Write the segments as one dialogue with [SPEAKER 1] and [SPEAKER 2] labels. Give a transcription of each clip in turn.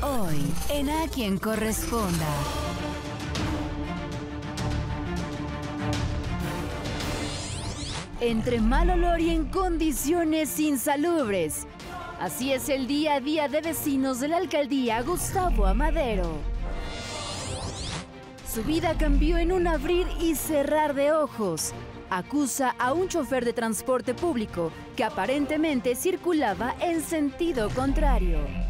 [SPEAKER 1] Hoy, en A quien corresponda. Entre mal olor y en condiciones insalubres. Así es el día a día de vecinos de la alcaldía Gustavo Amadero. Su vida cambió en un abrir y cerrar de ojos. Acusa a un chofer de transporte público que aparentemente circulaba en sentido contrario.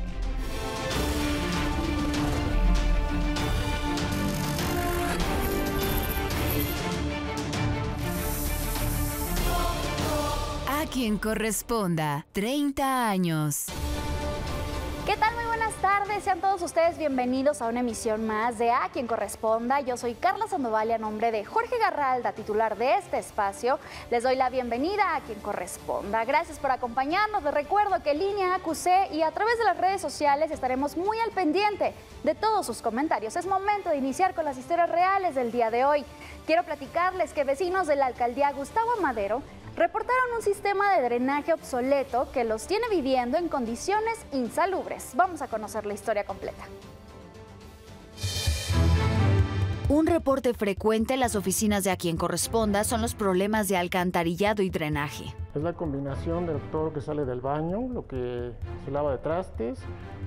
[SPEAKER 1] Quien corresponda, 30 años.
[SPEAKER 2] ¿Qué tal? Muy buenas tardes. Sean todos ustedes bienvenidos a una emisión más de A quien corresponda. Yo soy Carla Sandoval y a nombre de Jorge Garralda, titular de este espacio, les doy la bienvenida a quien corresponda. Gracias por acompañarnos. Les recuerdo que línea AQC y a través de las redes sociales estaremos muy al pendiente de todos sus comentarios. Es momento de iniciar con las historias reales del día de hoy. Quiero platicarles que vecinos de la alcaldía Gustavo Madero reportaron un sistema de drenaje obsoleto que los tiene viviendo en condiciones insalubres. Vamos a conocer la historia completa.
[SPEAKER 1] Un reporte frecuente en las oficinas de a quien corresponda son los problemas de alcantarillado y drenaje.
[SPEAKER 3] Es la combinación de todo lo que sale del baño, lo que se lava de trastes,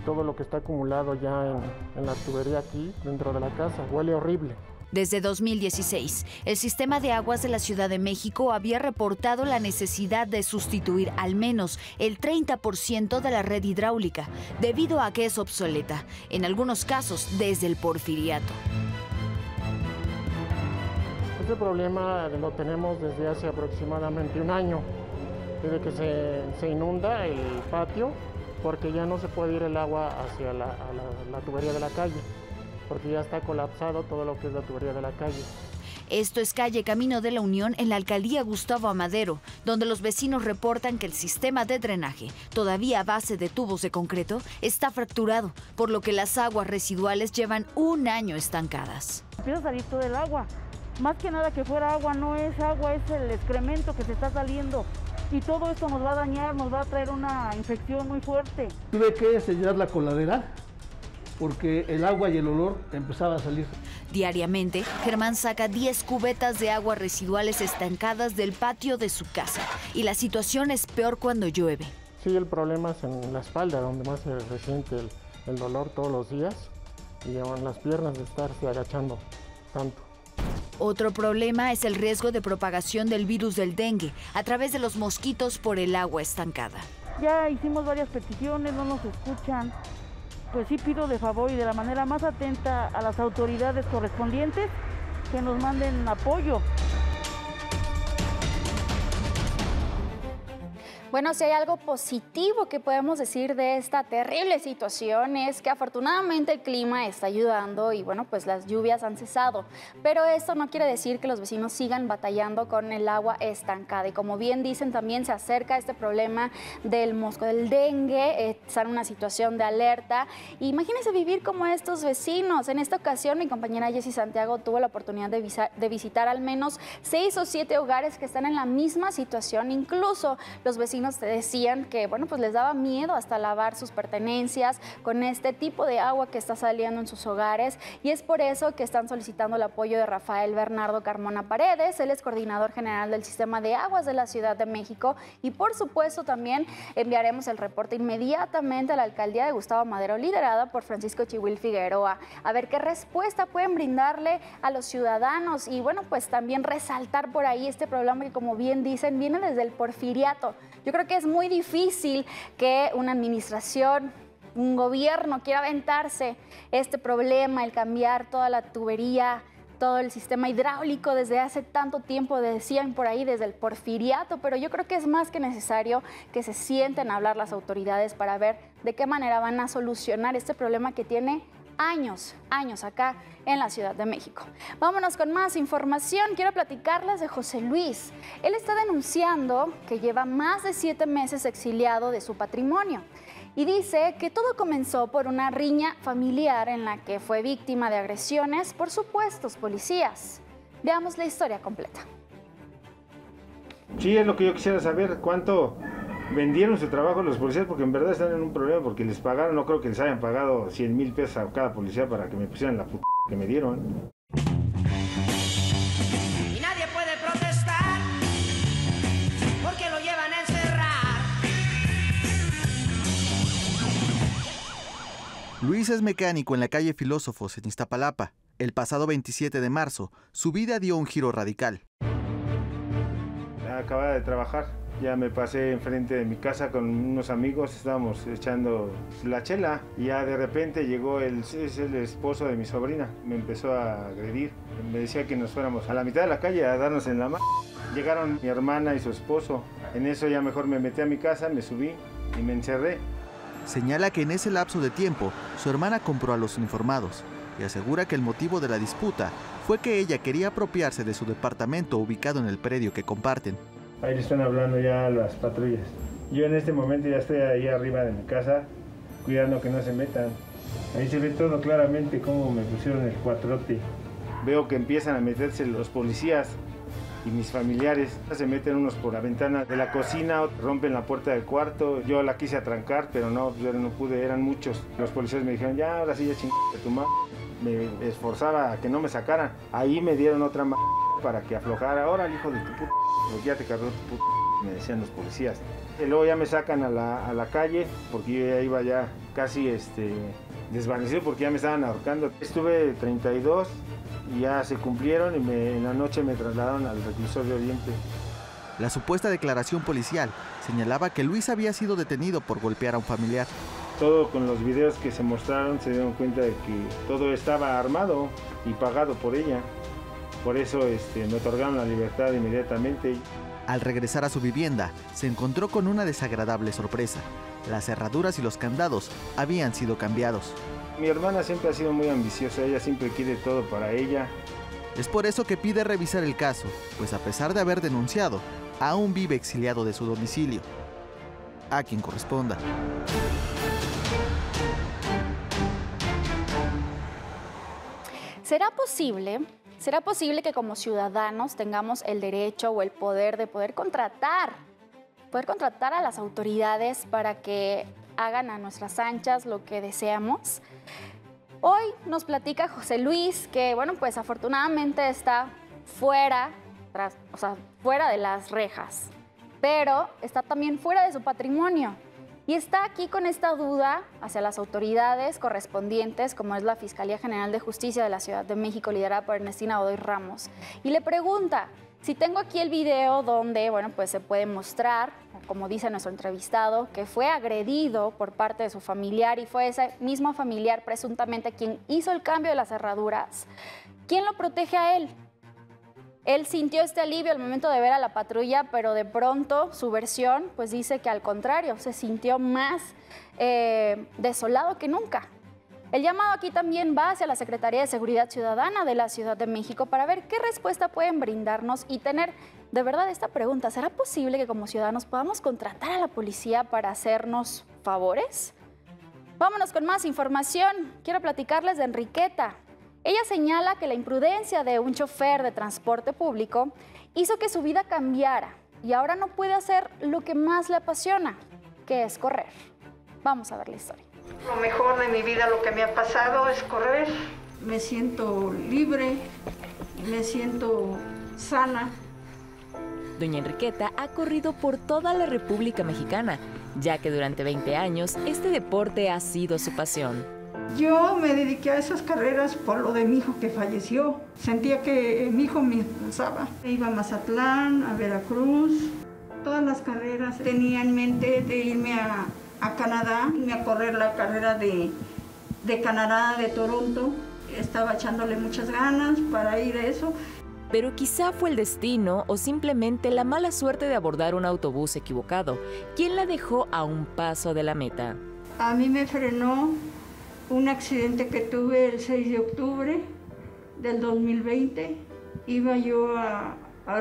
[SPEAKER 3] todo lo que está acumulado ya en, en la tubería aquí dentro de la casa. Huele horrible.
[SPEAKER 1] Desde 2016, el sistema de aguas de la Ciudad de México había reportado la necesidad de sustituir al menos el 30% de la red hidráulica, debido a que es obsoleta, en algunos casos desde el porfiriato.
[SPEAKER 3] Este problema lo tenemos desde hace aproximadamente un año, desde que se, se inunda el patio, porque ya no se puede ir el agua hacia la, la, la tubería de la calle porque ya está colapsado todo lo que es la tubería de la calle.
[SPEAKER 1] Esto es calle Camino de la Unión en la alcaldía Gustavo Amadero, donde los vecinos reportan que el sistema de drenaje, todavía a base de tubos de concreto, está fracturado, por lo que las aguas residuales llevan un año estancadas.
[SPEAKER 4] Empieza a salir todo el agua. Más que nada que fuera agua, no es agua, es el excremento que se está saliendo. Y todo esto nos va a dañar, nos va a traer una infección muy fuerte.
[SPEAKER 5] Tuve que sellar la coladera porque el agua y el olor empezaba a salir.
[SPEAKER 1] Diariamente, Germán saca 10 cubetas de agua residuales estancadas del patio de su casa y la situación es peor cuando llueve.
[SPEAKER 3] Sí, el problema es en la espalda, donde más se resiente el, el dolor todos los días y en las piernas de estarse agachando tanto.
[SPEAKER 1] Otro problema es el riesgo de propagación del virus del dengue a través de los mosquitos por el agua estancada.
[SPEAKER 4] Ya hicimos varias peticiones, no nos escuchan pues sí pido de favor y de la manera más atenta a las autoridades correspondientes que nos manden apoyo.
[SPEAKER 2] Bueno, si hay algo positivo que podemos decir de esta terrible situación es que afortunadamente el clima está ayudando y bueno, pues las lluvias han cesado. Pero esto no quiere decir que los vecinos sigan batallando con el agua estancada. Y como bien dicen, también se acerca este problema del mosco del dengue, están en una situación de alerta. Imagínense vivir como estos vecinos. En esta ocasión mi compañera Jessie Santiago tuvo la oportunidad de, visa, de visitar al menos seis o siete hogares que están en la misma situación. Incluso los vecinos te decían que, bueno, pues les daba miedo hasta lavar sus pertenencias con este tipo de agua que está saliendo en sus hogares. Y es por eso que están solicitando el apoyo de Rafael Bernardo Carmona Paredes, él es coordinador general del Sistema de Aguas de la Ciudad de México. Y por supuesto también enviaremos el reporte inmediatamente a la alcaldía de Gustavo Madero liderada por Francisco Chihuil Figueroa, a ver qué respuesta pueden brindarle a los ciudadanos. Y bueno, pues también resaltar por ahí este problema que como bien dicen viene desde el porfiriato. Yo creo que es muy difícil que una administración, un gobierno quiera aventarse este problema, el cambiar toda la tubería, todo el sistema hidráulico desde hace tanto tiempo, decían por ahí, desde el porfiriato, pero yo creo que es más que necesario que se sienten a hablar las autoridades para ver de qué manera van a solucionar este problema que tiene años, años acá en la Ciudad de México. Vámonos con más información. Quiero platicarles de José Luis. Él está denunciando que lleva más de siete meses exiliado de su patrimonio y dice que todo comenzó por una riña familiar en la que fue víctima de agresiones por supuestos policías. Veamos la historia completa.
[SPEAKER 6] Sí, es lo que yo quisiera saber, cuánto, vendieron su trabajo los policías porque en verdad están en un problema porque les pagaron, no creo que les hayan pagado 100 mil pesos a cada policía para que me pusieran la puta que me dieron.
[SPEAKER 7] y nadie puede protestar porque lo llevan a encerrar.
[SPEAKER 8] Luis es mecánico en la calle Filósofos en Iztapalapa. El pasado 27 de marzo, su vida dio un giro radical.
[SPEAKER 6] Acababa de trabajar, ya me pasé enfrente de mi casa con unos amigos, estábamos echando la chela y ya de repente llegó el, es el esposo de mi sobrina, me empezó a agredir, me decía que nos fuéramos a la mitad de la calle a darnos en la mano. Llegaron mi hermana y su esposo, en eso ya mejor me metí a mi casa, me subí y me encerré.
[SPEAKER 8] Señala que en ese lapso de tiempo, su hermana compró a los uniformados y asegura que el motivo de la disputa fue que ella quería apropiarse de su departamento ubicado en el predio que comparten.
[SPEAKER 6] Ahí le están hablando ya las patrullas. Yo en este momento ya estoy ahí arriba de mi casa, cuidando que no se metan. Ahí se ve todo claramente cómo me pusieron el cuatrote. Veo que empiezan a meterse los policías y mis familiares. Se meten unos por la ventana de la cocina, rompen la puerta del cuarto. Yo la quise atrancar, pero no, yo no pude, eran muchos. Los policías me dijeron, ya, ahora sí, ya chingate tu madre. Me esforzaba a que no me sacaran. Ahí me dieron otra m para que aflojara. Ahora el hijo de tu puta, porque ya te cargó tu puta, me decían los policías. Y luego ya me sacan a la, a la calle, porque yo ya iba ya casi este, desvanecido, porque ya me estaban ahorcando. Estuve 32 y ya se cumplieron y me- en la noche me trasladaron al reclusor de Oriente.
[SPEAKER 8] La supuesta declaración policial señalaba que Luis había sido detenido por golpear a un familiar.
[SPEAKER 6] Todo con los videos que se mostraron se dieron cuenta de que todo estaba armado y pagado por ella. Por eso este, me otorgaron la libertad inmediatamente.
[SPEAKER 8] Al regresar a su vivienda, se encontró con una desagradable sorpresa. Las cerraduras y los candados habían sido cambiados.
[SPEAKER 6] Mi hermana siempre ha sido muy ambiciosa, ella siempre quiere todo para ella.
[SPEAKER 8] Es por eso que pide revisar el caso, pues a pesar de haber denunciado, aún vive exiliado de su domicilio. A quien corresponda.
[SPEAKER 2] ¿Será posible? ¿Será posible que como ciudadanos tengamos el derecho o el poder de poder contratar, poder contratar a las autoridades para que hagan a nuestras anchas lo que deseamos? Hoy nos platica José Luis que, bueno, pues afortunadamente está fuera, o sea, fuera de las rejas, pero está también fuera de su patrimonio. Y está aquí con esta duda hacia las autoridades correspondientes, como es la Fiscalía General de Justicia de la Ciudad de México, liderada por Ernestina Godoy Ramos. Y le pregunta, si tengo aquí el video donde, bueno, pues se puede mostrar, como dice nuestro entrevistado, que fue agredido por parte de su familiar y fue ese mismo familiar presuntamente quien hizo el cambio de las cerraduras, ¿quién lo protege a él? Él sintió este alivio al momento de ver a la patrulla, pero de pronto su versión pues dice que al contrario, se sintió más eh, desolado que nunca. El llamado aquí también va hacia la Secretaría de Seguridad Ciudadana de la Ciudad de México para ver qué respuesta pueden brindarnos y tener de verdad esta pregunta. ¿Será posible que como ciudadanos podamos contratar a la policía para hacernos favores? Vámonos con más información. Quiero platicarles de Enriqueta. Ella señala que la imprudencia de un chofer de transporte público hizo que su vida cambiara y ahora no puede hacer lo que más le apasiona, que es correr. Vamos a ver la historia.
[SPEAKER 9] Lo mejor de mi vida, lo que me ha pasado es correr. Me siento libre, me siento sana.
[SPEAKER 10] Doña Enriqueta ha corrido por toda la República Mexicana, ya que durante 20 años este deporte ha sido su pasión.
[SPEAKER 9] Yo me dediqué a esas carreras por lo de mi hijo que falleció. Sentía que mi hijo me impulsaba. Iba a Mazatlán, a Veracruz, todas las carreras. Tenía en mente de irme a, a Canadá, irme a correr la carrera de, de Canadá, de Toronto. Estaba echándole muchas ganas para ir a eso.
[SPEAKER 10] Pero quizá fue el destino o simplemente la mala suerte de abordar un autobús equivocado, quien la dejó a un paso de la meta.
[SPEAKER 9] A mí me frenó un accidente que tuve el 6 de octubre del 2020. Iba yo a,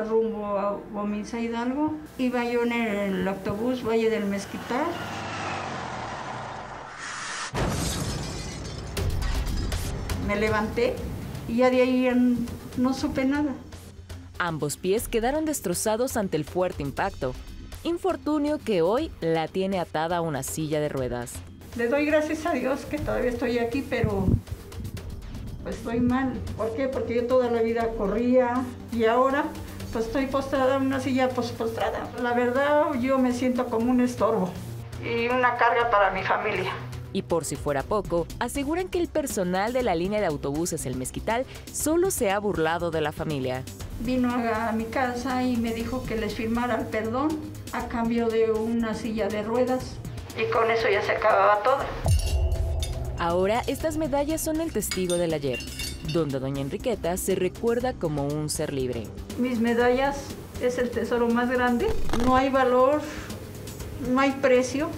[SPEAKER 9] rumbo a Bomisa Hidalgo. Iba yo en el, autobús Valle del Mezquital. Me levanté y ya de ahí no supe nada.
[SPEAKER 10] Ambos pies quedaron destrozados ante el fuerte impacto. infortunio que hoy la tiene atada a una silla de ruedas.
[SPEAKER 9] Le doy gracias a Dios que todavía estoy aquí, pero pues estoy mal. ¿Por qué? Porque yo toda la vida corría y ahora pues estoy postrada en una silla pues, postrada. La verdad yo me siento como un estorbo y una carga para mi familia.
[SPEAKER 10] Y por si fuera poco, aseguran que el personal de la línea de autobuses El Mezquital solo se ha burlado de la familia.
[SPEAKER 9] Vino a mi casa y me dijo que les firmara el perdón a cambio de una silla de ruedas. Y con eso ya se acababa todo.
[SPEAKER 10] Ahora estas medallas son el testigo del ayer, donde doña Enriqueta se recuerda como un ser libre.
[SPEAKER 9] Mis medallas es el tesoro más grande. No hay valor, no hay precio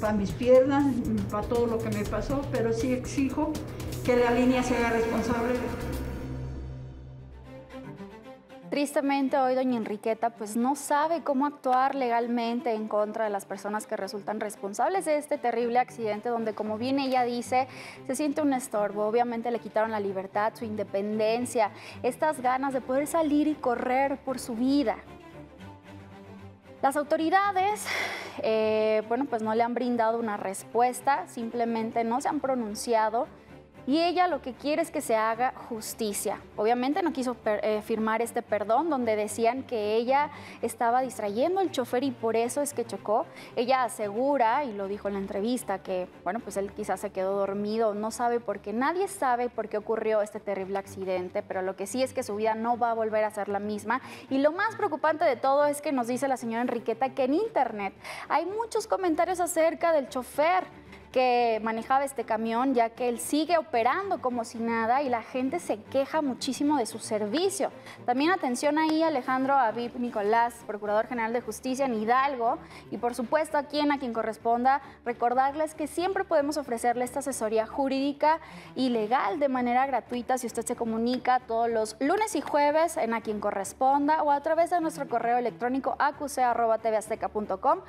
[SPEAKER 9] para mis piernas, para todo lo que me pasó, pero sí exijo que la línea se haga responsable.
[SPEAKER 2] Tristemente hoy doña Enriqueta pues no sabe cómo actuar legalmente en contra de las personas que resultan responsables de este terrible accidente donde como bien ella dice se siente un estorbo, obviamente le quitaron la libertad, su independencia, estas ganas de poder salir y correr por su vida. Las autoridades, eh, bueno, pues no le han brindado una respuesta, simplemente no se han pronunciado y ella lo que quiere es que se haga justicia. Obviamente no quiso eh, firmar este perdón donde decían que ella estaba distrayendo al chofer y por eso es que chocó. Ella asegura, y lo dijo en la entrevista, que bueno, pues él quizás se quedó dormido, no sabe por qué, nadie sabe por qué ocurrió este terrible accidente, pero lo que sí es que su vida no va a volver a ser la misma. Y lo más preocupante de todo es que nos dice la señora Enriqueta que en internet hay muchos comentarios acerca del chofer que manejaba este camión, ya que él sigue operando como si nada y la gente se queja muchísimo de su servicio. También atención ahí Alejandro Aviv Nicolás, Procurador General de Justicia en Hidalgo, y por supuesto a quien a quien corresponda recordarles que siempre podemos ofrecerle esta asesoría jurídica y legal de manera gratuita si usted se comunica todos los lunes y jueves en a quien corresponda o a través de nuestro correo electrónico acuse.tvazteca.com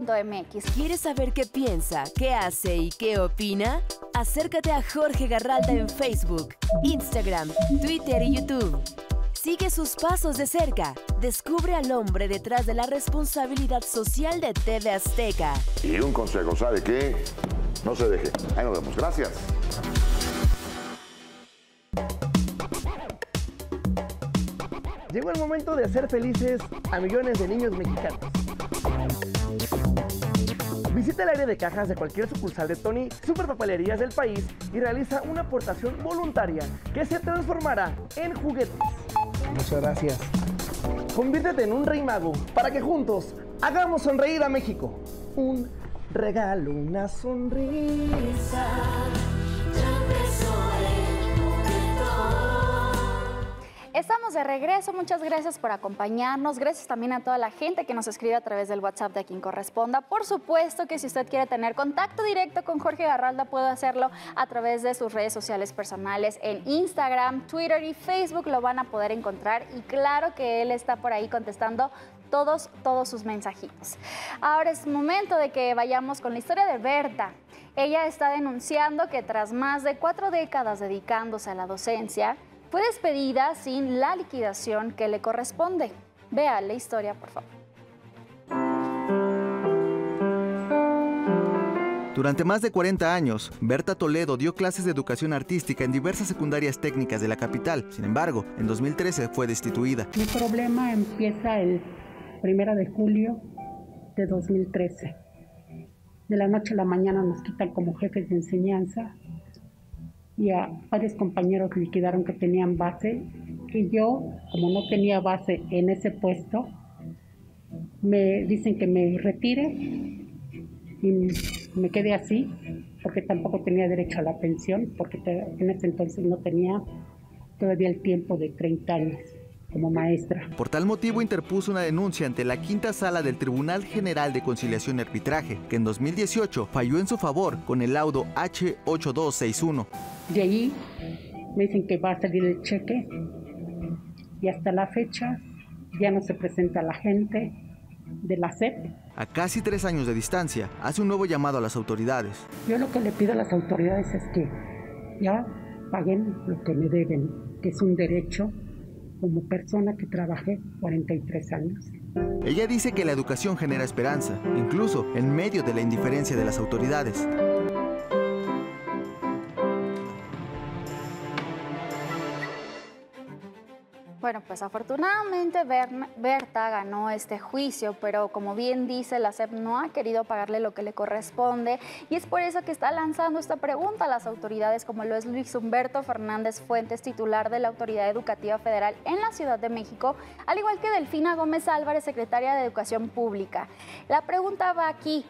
[SPEAKER 2] MX.
[SPEAKER 11] ¿Quieres saber qué piensa, qué hace y qué opina? Acércate a Jorge Garralda en Facebook, Instagram, Twitter y YouTube. Sigue sus pasos de cerca. Descubre al hombre detrás de la responsabilidad social de TV Azteca.
[SPEAKER 12] Y un consejo, ¿sabe qué? No se deje. Ahí nos vemos. Gracias.
[SPEAKER 13] Llegó el momento de hacer felices a millones de niños mexicanos. Visita el área de cajas de cualquier sucursal de Tony Superpapelerías del país y realiza una aportación voluntaria que se transformará en juguetes. Muchas gracias. Conviértete en un rey mago para que juntos hagamos sonreír a México. Un regalo, una sonrisa.
[SPEAKER 2] Estamos de regreso, muchas gracias por acompañarnos, gracias también a toda la gente que nos escribe a través del WhatsApp de quien corresponda. Por supuesto que si usted quiere tener contacto directo con Jorge Garralda puede hacerlo a través de sus redes sociales personales en Instagram, Twitter y Facebook lo van a poder encontrar y claro que él está por ahí contestando todos, todos sus mensajitos. Ahora es momento de que vayamos con la historia de Berta. Ella está denunciando que tras más de cuatro décadas dedicándose a la docencia, fue despedida sin la liquidación que le corresponde. Vea la historia, por favor.
[SPEAKER 8] Durante más de 40 años, Berta Toledo dio clases de educación artística en diversas secundarias técnicas de la capital. Sin embargo, en 2013 fue destituida.
[SPEAKER 14] Mi problema empieza el 1 de julio de 2013. De la noche a la mañana nos quitan como jefes de enseñanza y a varios compañeros liquidaron que tenían base y yo, como no tenía base en ese puesto, me dicen que me retire y me quedé así porque tampoco tenía derecho a la pensión porque en ese entonces no tenía todavía el tiempo de 30 años como maestra.
[SPEAKER 8] Por tal motivo interpuso una denuncia ante la quinta sala del Tribunal General de Conciliación y Arbitraje, que en 2018 falló en su favor con el laudo H8261.
[SPEAKER 14] De ahí me dicen que va a salir el cheque y hasta la fecha ya no se presenta la gente de la SEP.
[SPEAKER 8] A casi tres años de distancia, hace un nuevo llamado a las autoridades.
[SPEAKER 14] Yo lo que le pido a las autoridades es que ya paguen lo que me deben, que es un derecho como persona que trabajé 43 años
[SPEAKER 8] Ella dice que la educación genera esperanza, incluso en medio de la indiferencia de las autoridades.
[SPEAKER 2] Bueno, pues afortunadamente Berta ganó este juicio, pero como bien dice, la SEP no ha querido pagarle lo que le corresponde y es por eso que está lanzando esta pregunta a las autoridades, como lo es Luis Humberto Fernández Fuentes, titular de la Autoridad Educativa Federal en la Ciudad de México, al igual que Delfina Gómez Álvarez, secretaria de Educación Pública. La pregunta va aquí,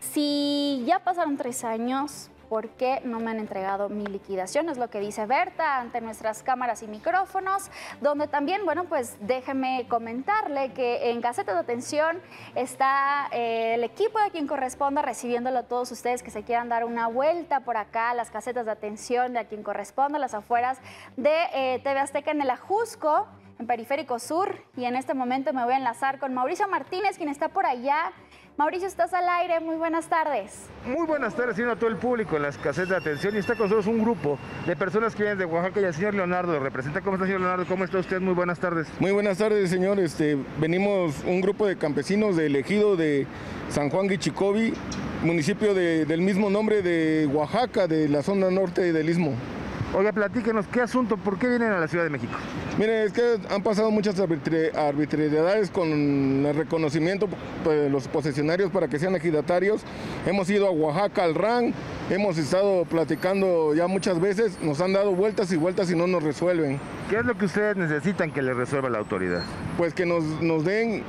[SPEAKER 2] si ya pasaron tres años, ¿por qué no me han entregado mi liquidación? Es lo que dice Berta ante nuestras cámaras y micrófonos, donde también, bueno, pues déjeme comentarle que en Caseta de Atención está eh, el equipo de quien corresponda recibiéndolo a todos ustedes que se quieran dar una vuelta por acá, las casetas de atención de a quien corresponda, las afueras de eh, TV Azteca en el Ajusco en Periférico Sur y en este momento me voy a enlazar con Mauricio Martínez, quien está por allá Mauricio, estás al aire, muy buenas tardes.
[SPEAKER 15] Muy buenas tardes, señor, a todo el público en las casetas de atención y está con nosotros un grupo de personas que vienen de Oaxaca y el señor Leonardo lo representa. ¿Cómo está, señor Leonardo? ¿Cómo está usted? Muy buenas tardes.
[SPEAKER 16] Muy buenas tardes, señor. Este, venimos un grupo de campesinos de elegido de San Juan Guichicobi, municipio del mismo nombre de Oaxaca, de la zona norte del Istmo.
[SPEAKER 15] Oiga, platíquenos, ¿qué asunto? ¿Por qué vienen a la Ciudad de México?
[SPEAKER 16] Mire, es que han pasado muchas arbitrariedades con el reconocimiento de los posesionarios para que sean ejidatarios. Hemos ido a Oaxaca, al RAN, hemos estado platicando ya muchas veces, nos han dado vueltas y vueltas y no nos resuelven.
[SPEAKER 15] ¿Qué es lo que ustedes necesitan que les resuelva la autoridad?
[SPEAKER 16] Pues que nos, nos den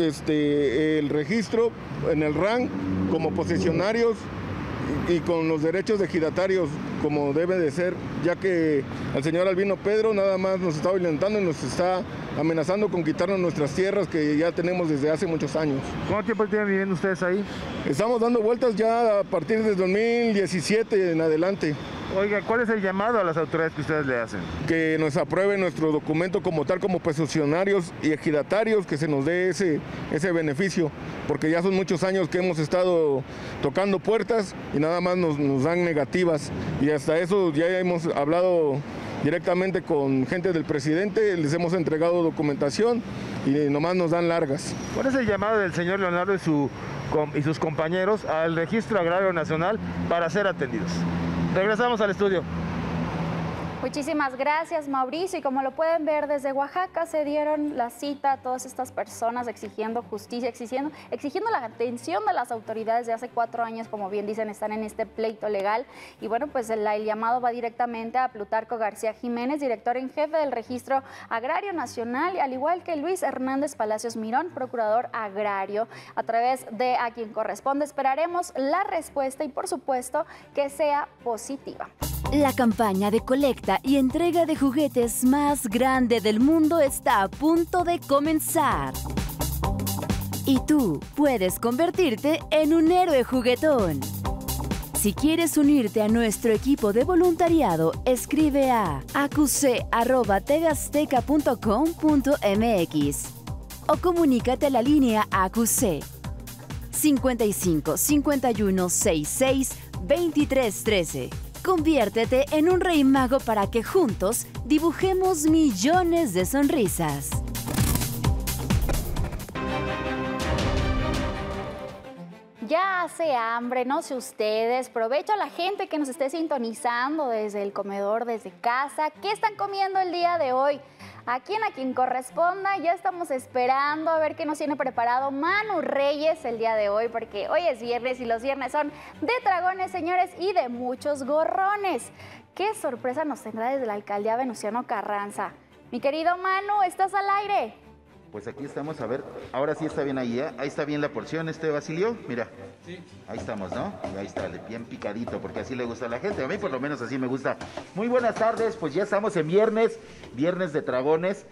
[SPEAKER 16] este, el registro en el RAN como posesionarios y con los derechos de ejidatarios como debe de ser, ya que el señor Albino Pedro nada más nos está violentando y nos está amenazando con quitarnos nuestras tierras que ya tenemos desde hace muchos años.
[SPEAKER 15] ¿Cuánto tiempo tienen viviendo ustedes ahí?
[SPEAKER 16] Estamos dando vueltas ya a partir de 2017 en adelante.
[SPEAKER 15] Oiga, ¿cuál es el llamado a las autoridades que ustedes le hacen?
[SPEAKER 16] Que nos aprueben nuestro documento como tal, como posesionarios y ejidatarios, que se nos dé ese, ese beneficio, porque ya son muchos años que hemos estado tocando puertas y nada más nos, nos dan negativas. Y hasta eso ya hemos hablado directamente con gente del presidente, les hemos entregado documentación y nomás nos dan largas.
[SPEAKER 15] ¿Cuál es el llamado del señor Leonardo y, su, y sus compañeros al Registro Agrario Nacional para ser atendidos? Regresamos al estudio.
[SPEAKER 2] Muchísimas gracias, Mauricio. Y como lo pueden ver, desde Oaxaca se dieron la cita a todas estas personas exigiendo justicia, exigiendo, exigiendo la atención de las autoridades de hace cuatro años, como bien dicen, están en este pleito legal. Y bueno, pues el, el llamado va directamente a Plutarco García Jiménez, director en jefe del Registro Agrario Nacional, al igual que Luis Hernández Palacios Mirón, procurador agrario, a través de a quien corresponde. Esperaremos la respuesta y, por supuesto, que sea positiva.
[SPEAKER 1] La campaña de colecta y entrega de juguetes más grande del mundo está a punto de comenzar. Y tú puedes convertirte en un héroe juguetón. Si quieres unirte a nuestro equipo de voluntariado, escribe a acuse.tegasteca.com.mx o comunícate a la línea AQC 55 51 66 23 13. Conviértete en un rey mago para que juntos dibujemos millones de sonrisas.
[SPEAKER 2] Ya hace hambre, no sé ustedes. Provecho a la gente que nos esté sintonizando desde el comedor, desde casa. ¿Qué están comiendo el día de hoy? Aquí en A quien corresponda, ya estamos esperando a ver qué nos tiene preparado Manu Reyes el día de hoy, porque hoy es viernes y los viernes son de dragones, señores, y de muchos gorrones. ¿Qué sorpresa nos tendrá desde la alcaldía Venustiano Carranza? Mi querido Manu, ¿estás al aire?
[SPEAKER 17] Pues aquí estamos, a ver, ahora sí está bien ahí, ¿eh? Ahí está bien la porción, este Basilio, mira. Sí. Ahí estamos, ¿no? ahí está, bien picadito, porque así le gusta a la gente. A mí por lo menos así me gusta. Muy buenas tardes, pues ya estamos en viernes, viernes de dragones.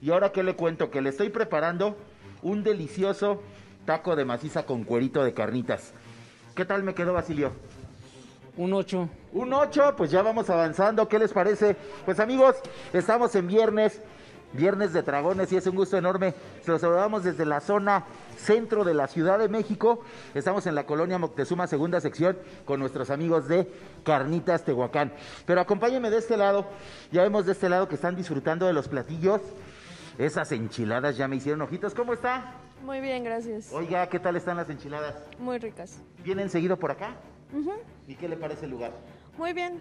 [SPEAKER 17] Y ahora, ¿qué le cuento? Que le estoy preparando un delicioso taco de maciza con cuerito de carnitas. ¿Qué tal me quedó, Basilio?
[SPEAKER 18] Un 8.
[SPEAKER 17] Un 8, pues ya vamos avanzando. ¿Qué les parece? Pues amigos, estamos en viernes. Viernes de Dragones y es un gusto enorme. Se los saludamos desde la zona centro de la Ciudad de México. Estamos en la colonia Moctezuma, segunda sección, con nuestros amigos de Carnitas Tehuacán. Pero acompáñenme de este lado. Ya vemos de este lado que están disfrutando de los platillos Esas enchiladas ya me hicieron ojitos. ¿Cómo está?
[SPEAKER 19] Muy bien, gracias.
[SPEAKER 17] Oiga, ¿qué tal están las enchiladas?
[SPEAKER 19] Muy ricas.
[SPEAKER 17] ¿Vienen seguido por acá? ¿Y qué le parece el lugar?
[SPEAKER 19] Muy bien.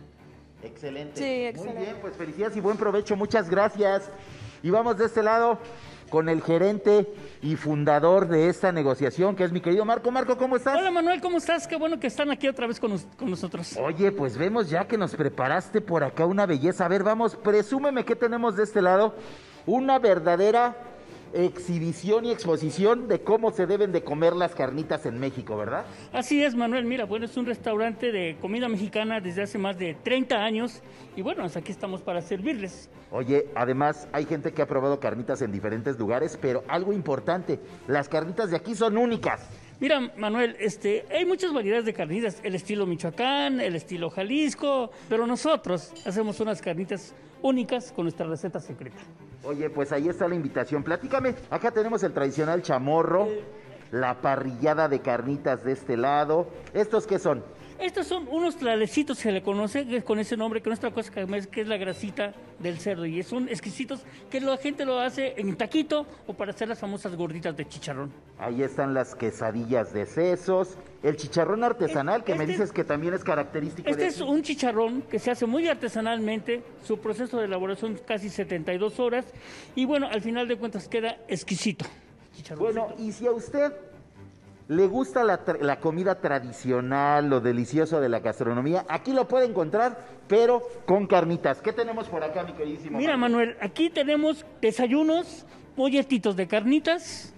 [SPEAKER 17] Excelente.
[SPEAKER 19] Sí,
[SPEAKER 17] Muy
[SPEAKER 19] excelente.
[SPEAKER 17] bien, pues felicidades y buen provecho. Muchas gracias. Y vamos de este lado con el gerente y fundador de esta negociación, que es mi querido Marco. Marco, ¿cómo estás?
[SPEAKER 18] Hola Manuel, ¿cómo estás? Qué bueno que están aquí otra vez con, nos- con nosotros.
[SPEAKER 17] Oye, pues vemos ya que nos preparaste por acá una belleza. A ver, vamos, presúmeme qué tenemos de este lado. Una verdadera exhibición y exposición de cómo se deben de comer las carnitas en México, ¿verdad?
[SPEAKER 18] Así es, Manuel. Mira, bueno, es un restaurante de comida mexicana desde hace más de 30 años y bueno, pues aquí estamos para servirles.
[SPEAKER 17] Oye, además hay gente que ha probado carnitas en diferentes lugares, pero algo importante, las carnitas de aquí son únicas.
[SPEAKER 18] Mira, Manuel, este, hay muchas variedades de carnitas, el estilo Michoacán, el estilo Jalisco, pero nosotros hacemos unas carnitas únicas con nuestra receta secreta.
[SPEAKER 17] Oye, pues ahí está la invitación. Platícame. Acá tenemos el tradicional chamorro, la parrillada de carnitas de este lado. ¿Estos qué son?
[SPEAKER 18] Estos son unos tlalecitos, se le conoce con ese nombre, que no es otra cosa que es- la grasita del cerdo. Y son exquisitos que la gente lo hace en taquito o para hacer las famosas gorditas de chicharrón.
[SPEAKER 17] Ahí están las quesadillas de sesos, el chicharrón artesanal que me dices que también es característico
[SPEAKER 18] Este
[SPEAKER 17] de
[SPEAKER 18] es un chicharrón que se hace muy artesanalmente, su proceso de elaboración es casi 72 horas y bueno, al final de cuentas queda exquisito.
[SPEAKER 17] Bueno, y si a usted le gusta la, comida tradicional, lo delicioso de la gastronomía, aquí lo puede encontrar, pero con carnitas. ¿Qué tenemos por acá, mi queridísimo?
[SPEAKER 18] Mira Manuel, aquí tenemos desayunos, molletitos de carnitas,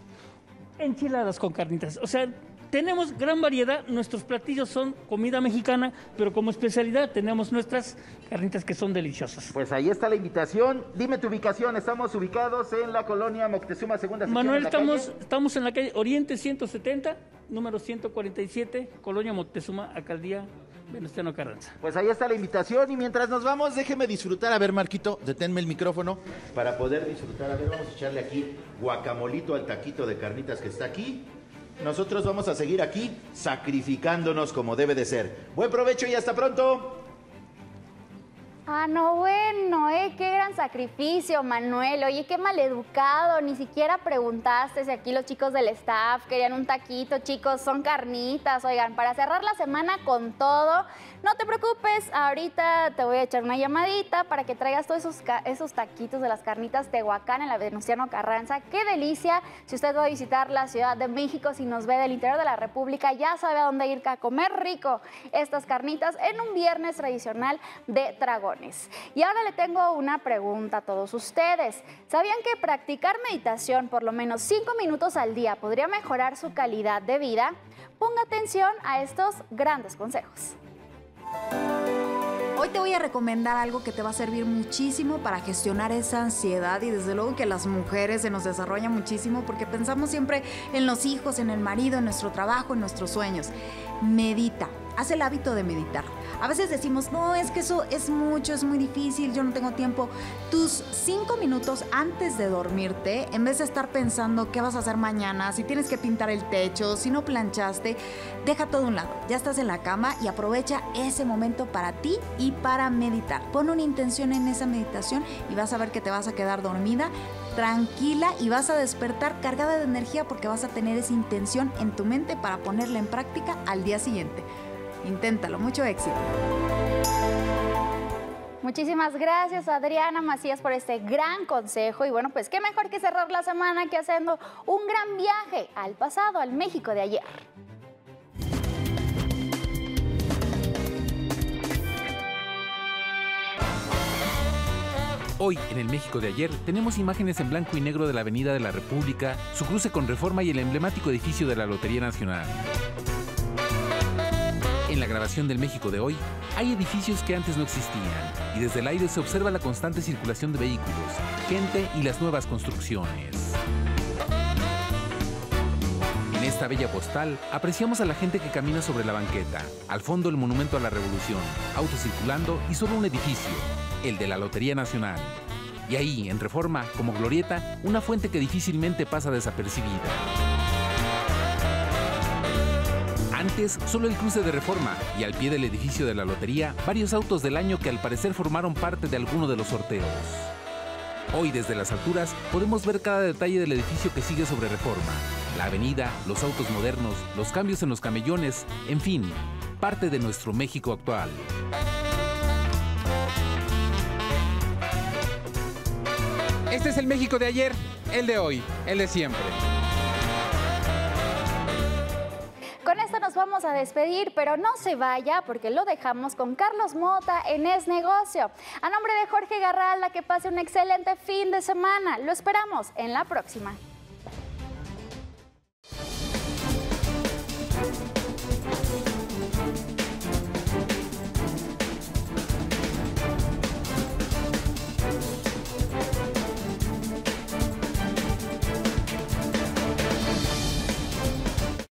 [SPEAKER 18] enchiladas con carnitas. O sea, tenemos gran variedad, nuestros platillos son comida mexicana, pero como especialidad tenemos nuestras carnitas que son deliciosas.
[SPEAKER 17] Pues ahí está la invitación. Dime tu ubicación. Estamos ubicados en la colonia Moctezuma, segunda.
[SPEAKER 18] Manuel,
[SPEAKER 17] en la
[SPEAKER 18] estamos,
[SPEAKER 17] calle.
[SPEAKER 18] estamos en la calle Oriente 170, número 147, Colonia Moctezuma, Alcaldía Venustiano Carranza.
[SPEAKER 17] Pues ahí está la invitación y mientras nos vamos, déjeme disfrutar. A ver, Marquito, deténme el micrófono para poder disfrutar. A ver, vamos a echarle aquí guacamolito al taquito de carnitas que está aquí. Nosotros vamos a seguir aquí sacrificándonos como debe de ser. Buen provecho y hasta pronto.
[SPEAKER 2] Ah, no, bueno, ¿eh? Qué gran sacrificio, Manuel. Oye, qué maleducado. Ni siquiera preguntaste si aquí los chicos del staff querían un taquito. Chicos, son carnitas. Oigan, para cerrar la semana con todo, no te preocupes. Ahorita te voy a echar una llamadita para que traigas todos esos, taquitos de las carnitas Tehuacán en la Venustiano Carranza. Qué delicia. Si usted va a visitar la Ciudad de México, si nos ve del interior de la República, ya sabe a dónde ir a comer rico estas carnitas en un viernes tradicional de Y ahora le tengo una pregunta a todos ustedes. ¿Sabían que practicar meditación por lo menos 5 minutos al día podría mejorar su calidad de vida? Ponga atención a estos grandes consejos.
[SPEAKER 20] Hoy te voy a recomendar algo que te va a servir muchísimo para gestionar esa ansiedad y desde luego que las mujeres se nos desarrolla muchísimo porque pensamos siempre en los hijos, en el marido, en nuestro trabajo, en nuestros sueños. Medita, haz el hábito de meditar. A veces decimos, no, es que eso es mucho, es muy difícil, yo no tengo tiempo. Tus cinco minutos antes de dormirte, en vez de estar pensando qué vas a hacer mañana, si tienes que pintar el techo, si no planchaste, deja todo a un lado. Ya estás en la cama y aprovecha ese momento para ti y para meditar. Pon una intención en esa meditación y vas a ver que te vas a quedar dormida tranquila y vas a despertar cargada de energía porque vas a tener esa intención en tu mente para ponerla en práctica al día siguiente. Inténtalo, mucho éxito.
[SPEAKER 2] Muchísimas gracias Adriana Macías por este gran consejo y bueno, pues qué mejor que cerrar la semana que haciendo un gran viaje al pasado, al México de ayer.
[SPEAKER 21] Hoy, en el México de ayer, tenemos imágenes en blanco y negro de la Avenida de la República, su cruce con Reforma y el emblemático edificio de la Lotería Nacional. En la grabación del México de hoy, hay edificios que antes no existían, y desde el aire se observa la constante circulación de vehículos, gente y las nuevas construcciones. En esta bella postal, apreciamos a la gente que camina sobre la banqueta, al fondo el monumento a la revolución, autos circulando y solo un edificio, el de la Lotería Nacional. Y ahí, en Reforma, como glorieta, una fuente que difícilmente pasa desapercibida. Solo el cruce de Reforma y al pie del edificio de la Lotería, varios autos del año que al parecer formaron parte de alguno de los sorteos. Hoy desde las alturas podemos ver cada detalle del edificio que sigue sobre reforma. La avenida, los autos modernos, los cambios en los camellones, en fin, parte de nuestro México actual.
[SPEAKER 22] Este es el México de ayer, el de hoy, el de siempre.
[SPEAKER 2] Vamos a despedir, pero no se vaya porque lo dejamos con Carlos Mota en Es Negocio. A nombre de Jorge Garralda, que pase un excelente fin de semana. Lo esperamos en la próxima.